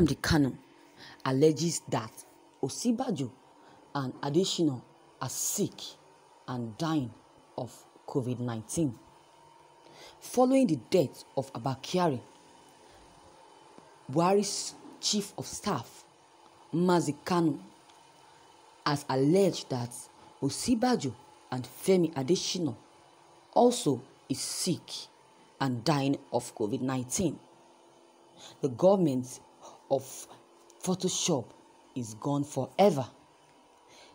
Nnamdi Kanu alleges that Osinbajo and Adesina are sick and dying of COVID-19. Following the death of Abba Kyari, Buhari's chief of staff, Mazi Kanu, has alleged that Osinbajo and Femi Adesina also is sick and dying of COVID-19. The government of Photoshop is gone forever.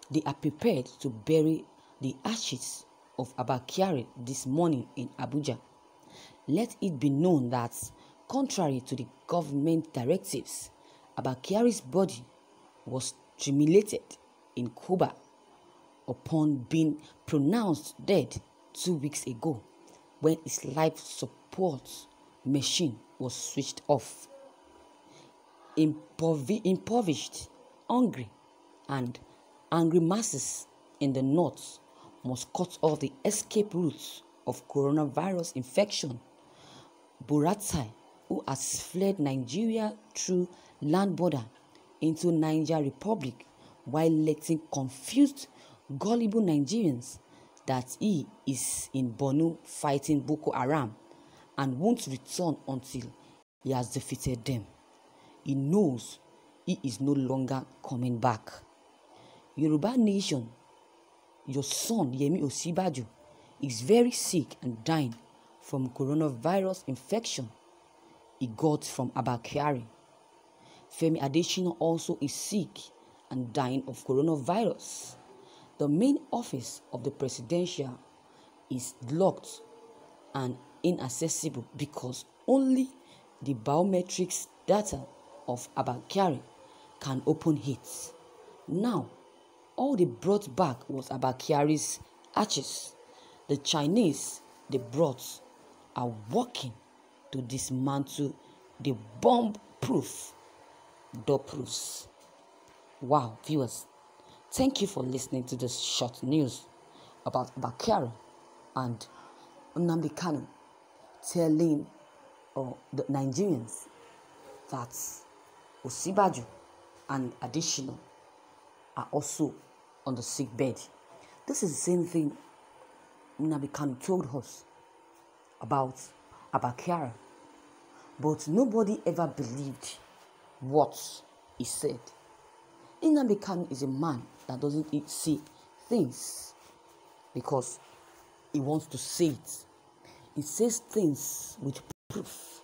They are prepared to bury the ashes of Abba Kyari this morning in Abuja. Let it be known that, contrary to the government directives, Abba Kyari's body was stimulated in Cuba upon being pronounced dead two weeks ago when his life support machine was switched off. Impover- impoverished, hungry, and angry masses in the north must cut off the escape routes of coronavirus infection. Buratai, who has fled Nigeria through land border into Niger Republic while letting confused, gullible Nigerians that he is in Borno fighting Boko Haram and won't return until he has defeated them. He knows he is no longer coming back. Yoruba nation, your son Yemi Osinbajo is very sick and dying from coronavirus infection he got from Abba Kyari. Femi Adesina also is sick and dying of coronavirus. The main office of the presidential is locked and inaccessible because only the biometrics data of Abba Kyari can open it. Now, all they brought back was Abba Kyari's ashes. The Chinese they brought are working to dismantle the bomb-proof door. Wow, viewers, thank you for listening to this short news about Bakari and Nnamdi Kanu telling uh, the Nigerians that Osinbajo and Additional are also on the sick bed. This is the same thing Nnamdi Kanu told us about Abba Kyari, but nobody ever believed what he said. Nnamdi Kanu is a man that doesn't see things because he wants to see it. He says things with proof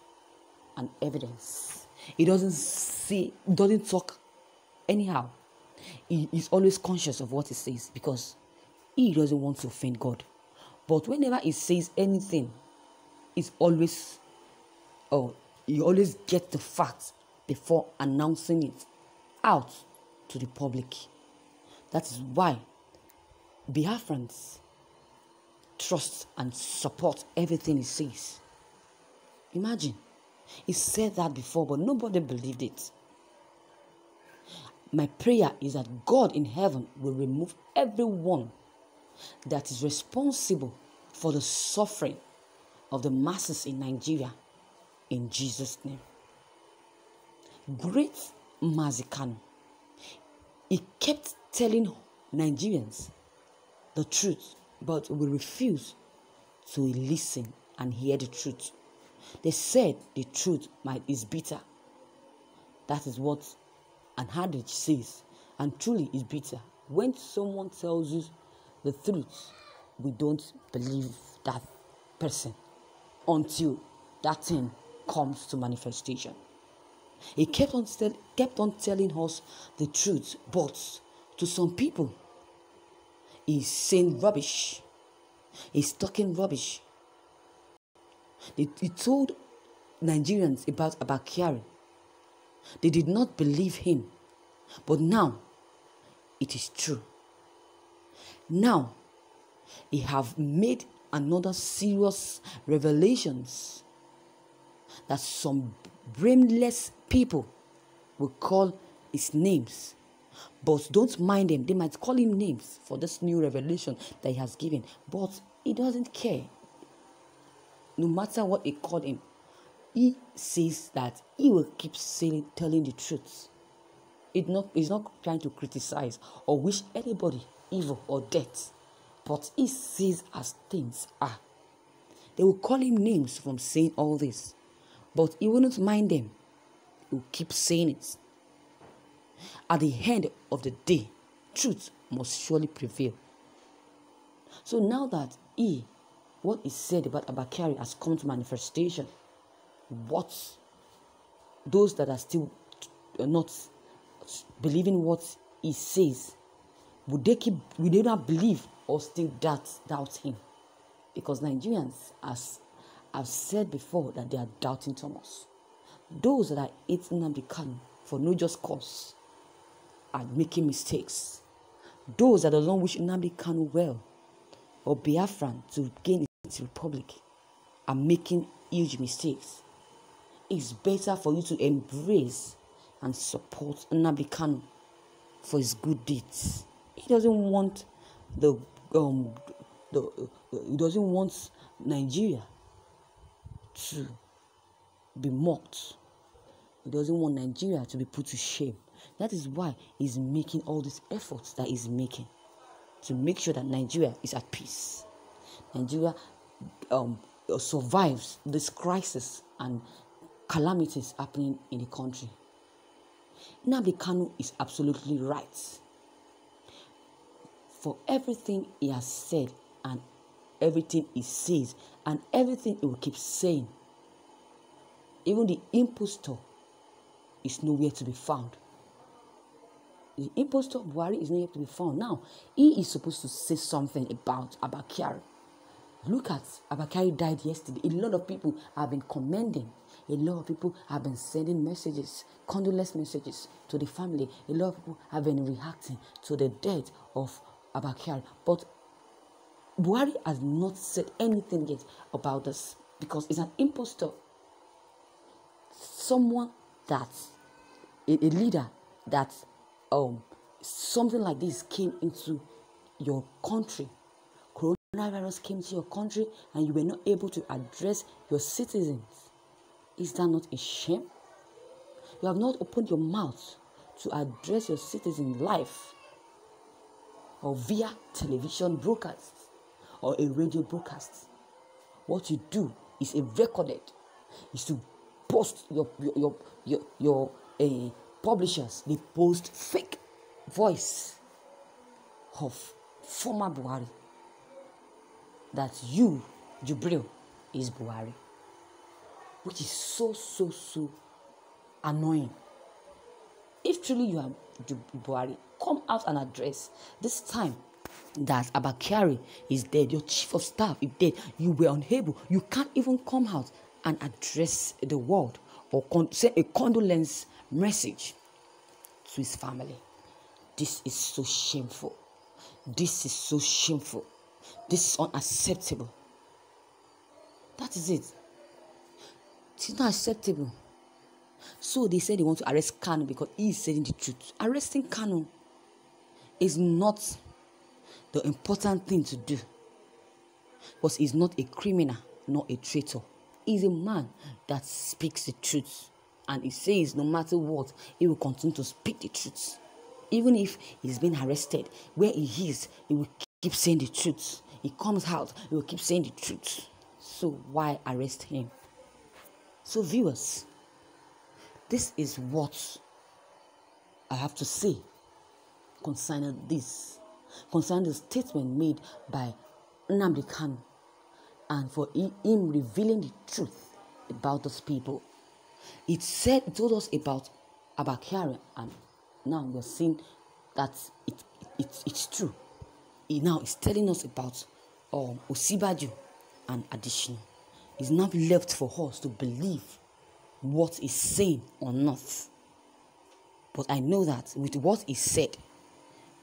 and evidence. He doesn't see, doesn't talk anyhow. He is always conscious of what he says because he doesn't want to offend God. But whenever he says anything, it's always, oh, you always get the facts before announcing it out to the public. That is why Biafrans trust and support everything he says. Imagine, he said that before, but nobody believed it. My prayer is that God in heaven will remove everyone that is responsible for the suffering of the masses in Nigeria in Jesus' name. Great Mazi Kanu. He kept telling Nigerians the truth, but we refuse to listen and hear the truth. They said the truth might is bitter. That is what an adage says, and truly is bitter. When someone tells you the truth, we don't believe that person until that thing comes to manifestation. He kept on kept on telling us the truth, but to some people, he's saying rubbish. He's talking rubbish. He, he told Nigerians about Abba Kyari. They did not believe him, but now it is true. Now he have made another serious revelations that some brainless people will call his names. But don't mind them. They might call him names for this new revelation that he has given. But he doesn't care. No matter what they call him, he says that he will keep saying, telling the truth. It not, he's not trying to criticize or wish anybody evil or death, but he sees as things are. They will call him names from saying all this, but he wouldn't mind them. He will keep saying it. At the end of the day, truth must surely prevail. So now that he, what is said about Abba Kyari has come to manifestation, what those that are still not believing what he says, would they keep, would they not believe or still doubt, doubt him? Because Nigerians, as I've said before, that they are doubting Thomas. Those that are eating Nnamdi Kanu for no just cause are making mistakes. Those that don't wish Nnamdi Kanu well or Biafran to gain republic are making huge mistakes. It's better for you to embrace and support Nnamdi Kanu for his good deeds. He doesn't want the um the uh, he doesn't want Nigeria to be mocked. He doesn't want Nigeria to be put to shame. That is why he's making all these efforts that he's making to make sure that Nigeria is at peace. Nigeria um, survives this crisis and calamities happening in the country. Nnamdi Kanu is absolutely right. For everything he has said and everything he says and everything he will keep saying, even the impostor is nowhere to be found. The impostor Buhari is nowhere to be found. Now, he is supposed to say something about Abba Kyari. Look at Abba Kyari died yesterday. A lot of people have been commending a lot of people have been sending messages, condolence messages to the family. A lot of people have been reacting to the death of Abba Kyari. But Buhari has not said anything yet about this because it's an impostor. Someone that, a, a leader that um, something like this came into your country coronavirus came to your country and you were not able to address your citizens is that not a shame? You have not opened your mouth to address your citizens' life or via television broadcast or a radio broadcast. What you do is a recorded, is to post your your your your, your uh, publishers. They post fake voice of former Buhari that you, Jubril, is Buhari which is so, so, so annoying. If truly you are Buhari, come out and address this time that Abba Kyari is dead, your chief of staff is dead, you were unable, you can't even come out and address the world or con- send a condolence message to his family. This is so shameful. This is so shameful. This is unacceptable. That is it. It's not acceptable. So they said they want to arrest Kanu because he is saying the truth. Arresting Kanu is not the important thing to do. Because he's not a criminal, not a traitor. He's a man that speaks the truth. And he says no matter what, he will continue to speak the truth. Even if he's been arrested, where he is, he will keep saying the truth. He comes out, he will keep saying the truth. So why arrest him? So, viewers, this is what I have to say concerning this, concerning the statement made by Nnamdi Kanu, and for him revealing the truth about those people. It said, it told us about Abba Kyari, and now we're seeing that it, it, it, it's true. It now is telling us about um, Osinbajo and addition. It's not left for us to believe what is saying or not. But I know that with what is said,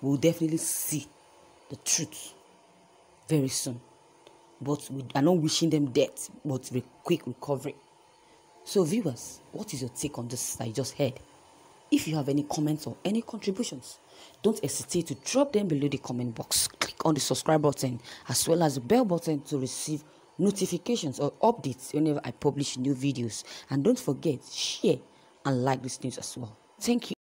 we'll definitely see the truth very soon. But we are not wishing them death, but a quick recovery. So, viewers, what is your take on this I just heard? If you have any comments or any contributions, don't hesitate to drop them below the comment box. Click on the subscribe button as well as the bell button to receive notifications or updates whenever I publish new videos. And don't forget, share and like this news as well. Thank you.